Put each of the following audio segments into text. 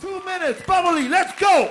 Two minutes, Babeli, let's go!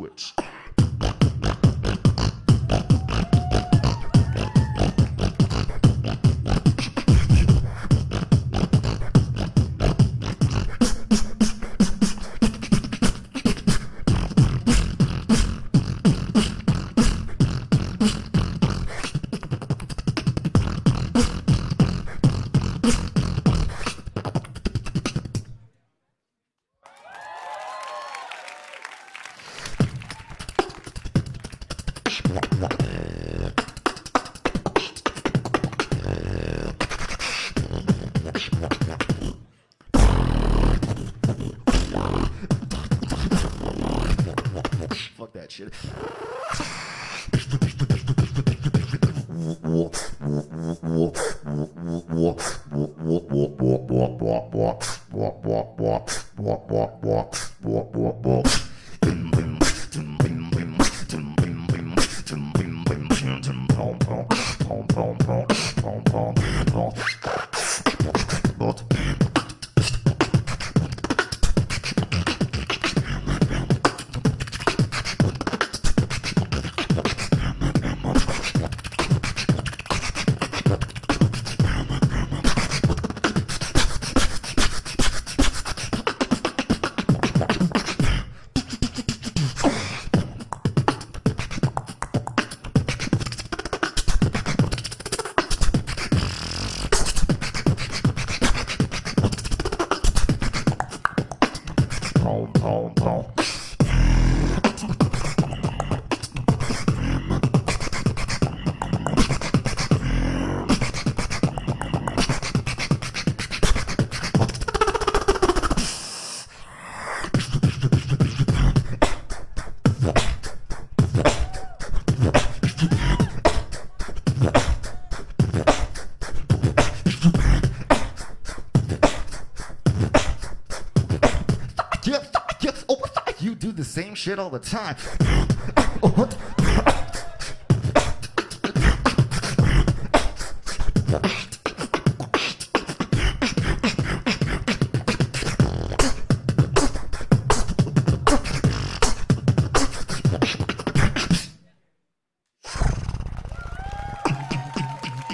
Switch. That shit. the same shit all the time.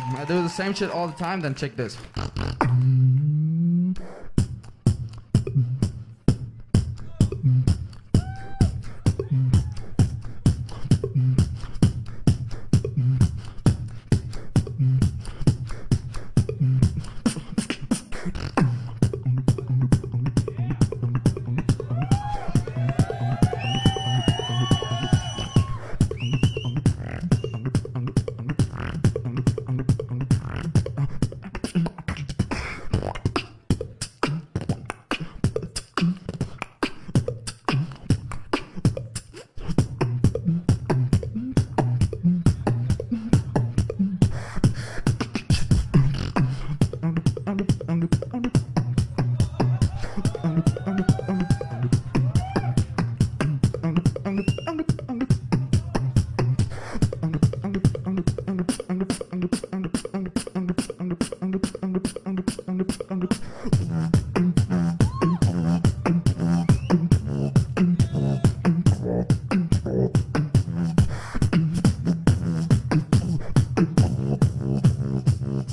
I do the same shit all the time, then check this.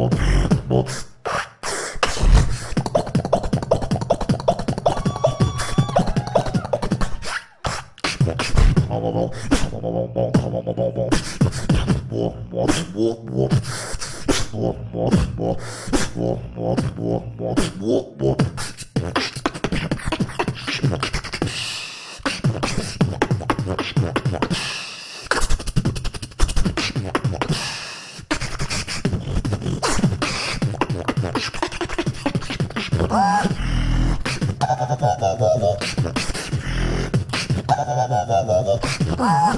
What? Ah!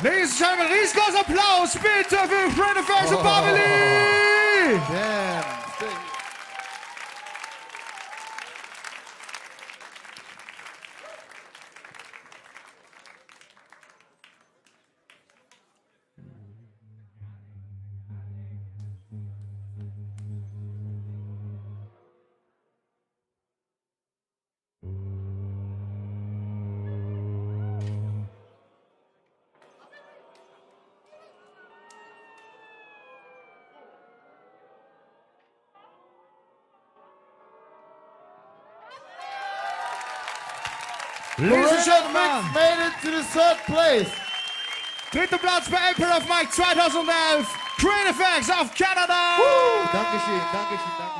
Ladies and Gentlemen, riesengroßer Applaus bitte für Friend of Fashion Family! Oh, damn. Ladies and Mix Gentlemen, made it to the third place. dritte Platz bei Emperor of Mic 2011, krNfx of Canada! Dankeschön, Dankeschön, Dankeschön.